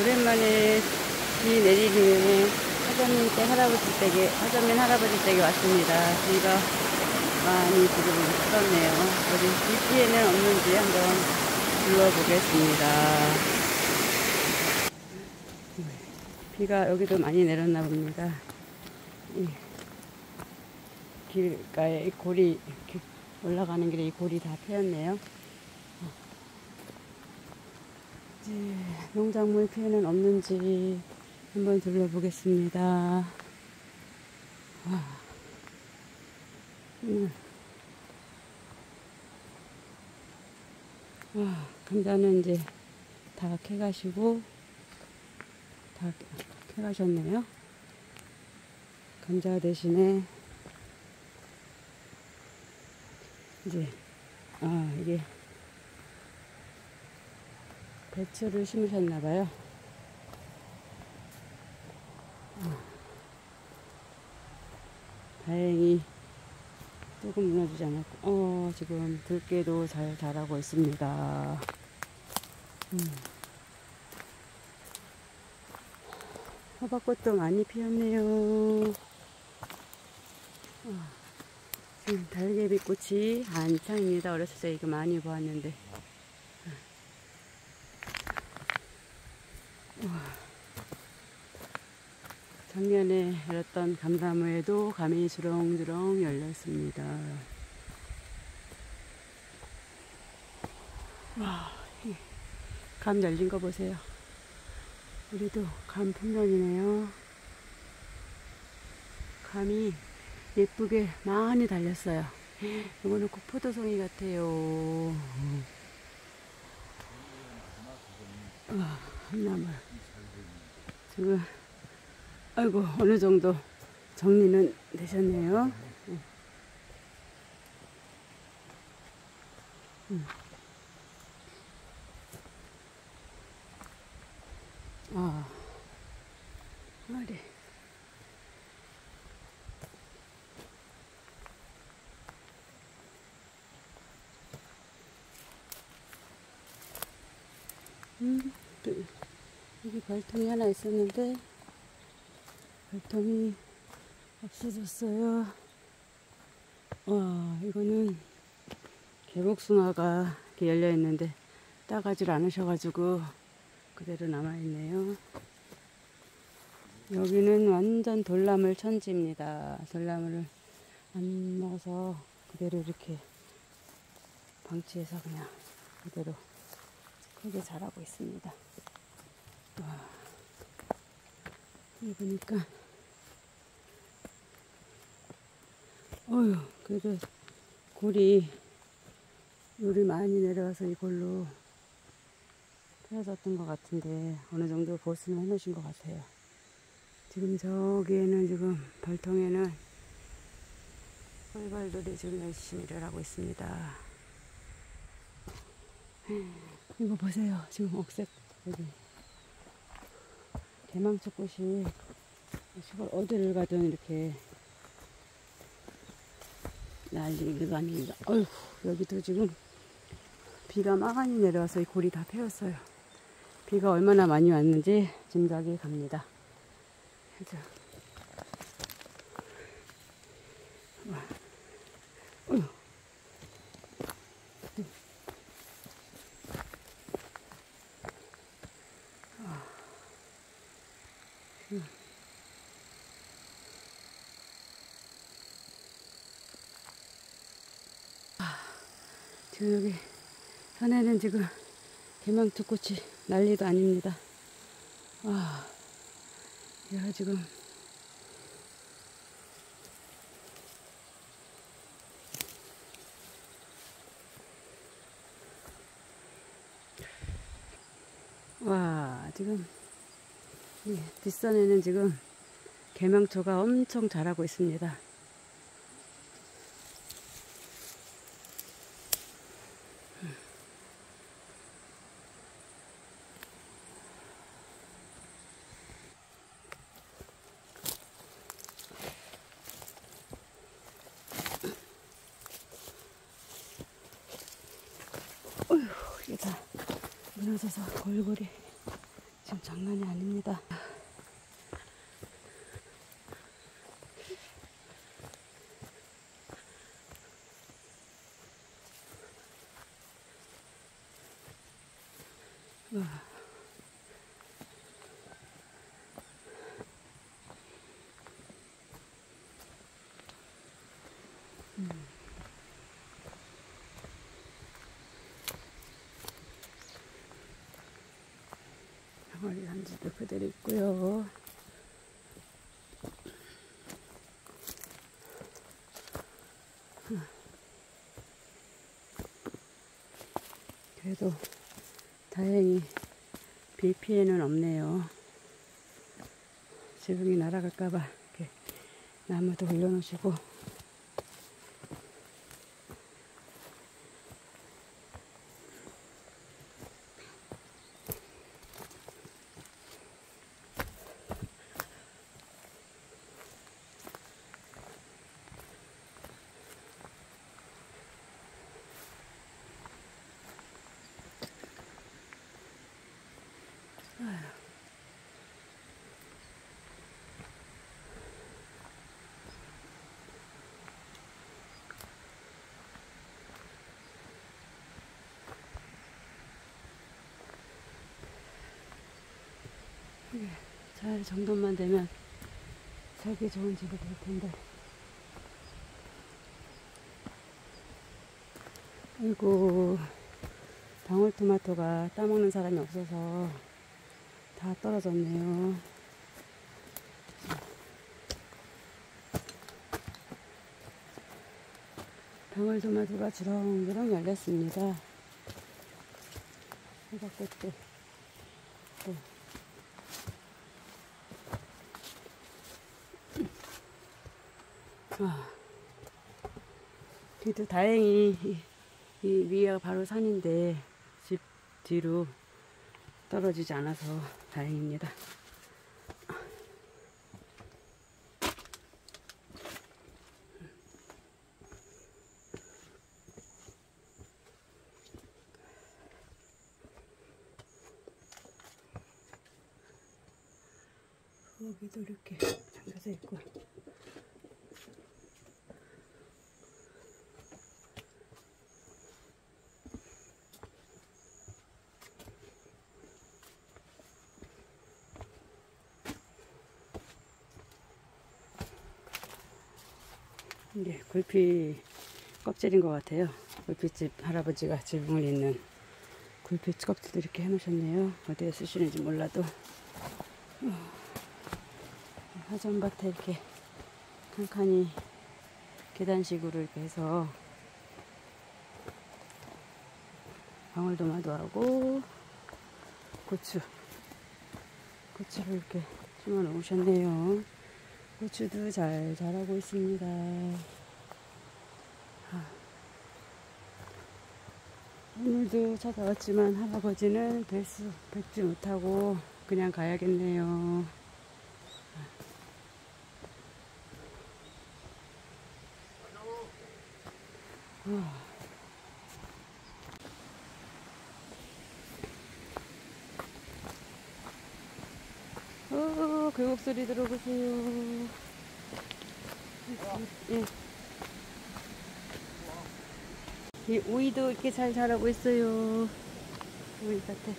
오랜만에 비 내리는 사장님 댁 할아버지 댁에 사장님 할아버지 댁에 왔습니다. 비가 많이 지금 풀었네요. 어디 비 피해는 없는지 한번 둘러보겠습니다. 비가 여기도 많이 내렸나 봅니다. 이 길가에 이 길- 올라가는 길에 이 골이 다 패였네요. 이제 농작물 피해는 없는지 한번 둘러보겠습니다. 와. 음. 와, 감자는 이제 다 캐가시고, 다 캐가셨네요. 감자 대신에, 이제, 아, 이게, 배추를 심으셨나봐요. 다행히 조금 무너지지 않았고, 어, 지금 들깨도 잘 자라고 있습니다. 음. 호박꽃도 많이 피었네요. 어, 지금 달개비꽃이 한창입니다. 어렸을 때 이거 많이 보았는데. 작년에 열었던 감나무에도 감이 주렁주렁 열려 있습니다. 와, 이감 열린 거 보세요. 우리도 감 풍년이네요. 감이 예쁘게 많이 달렸어요. 이거는 꼭 포도송이 같아요. 와, 한나물. 지금 아이고 어느 정도 정리는 되셨네요. 응. 응. 아, 머리. 음, 또 여기 발통이 하나 있었는데 발통이 없어졌어요. 와, 이거는 개복숭아가 이렇게 열려 있는데 따가질 않으셔가지고 그대로 남아있네요. 여기는 완전 돌나물 천지입니다. 돌나물을 안 먹어서 그대로 이렇게 방치해서 그냥 그대로 크게 자라고 있습니다. 와, 여기 보니까 어휴, 그래도 골이 물이 많이 내려와서 이걸로 펴졌던 것 같은데 어느 정도 보수는 해놓으신 것 같아요. 지금 저기에는 지금 발통에는 꿀벌들이 지금 열심히 일을 하고 있습니다. 이거 보세요. 지금 억색 여기 대망초 꽃이 시골 어디를 가든 이렇게 난리가 아닙니다. 어휴, 여기도 지금 비가 많이 내려와서 이 골이 다 패였어요. 비가 얼마나 많이 왔는지 짐작이 갑니다. 자. 와. 어휴. 지금 여기 산에는 지금 개망초꽃이 난리도 아닙니다. 와, 야 지금 와 지금 이 뒷산에는 지금 개망초가 엄청 자라고 있습니다. 어휴, 이게 다 무너져서 골골이 지금 장난이 아닙니다. 와. 병아리 단지도 그대로 있고요. 그래도 다행히 비 피해는 없네요. 지붕이 날아갈까봐 이렇게 나무도 올려놓으시고 잘 정돈만 되면 살기 좋은 집이 될 텐데. 아이고, 방울토마토가 따먹는 사람이 없어서 다 떨어졌네요. 방울토마토가 주렁주렁 열렸습니다. 호박꽃도 또 아, 그래도 다행히 이, 이 위가 바로 산인데 집 뒤로 떨어지지 않아서 다행입니다. 여기도 이렇게 잠겨져 있고 이게 굴피 껍질인 것 같아요. 굴피집 할아버지가 지붕을 잇는 굴피 껍질도 이렇게 해놓으셨네요. 어디에 쓰시는지 몰라도 어, 화전밭에 이렇게 칸칸이 계단식으로 이렇게 해서 방울토마토 하고 고추 고추를 이렇게 심어 놓으셨네요. 고추도 잘 자라고 있습니다. 아. 오늘도 찾아왔지만 할아버지는 뵐수 뵙지 못하고 그냥 가야겠네요. 아. 어, 그 목소리 들어보세요. 예. 이 오이도 이렇게 잘 자라고 있어요. 오이 같아.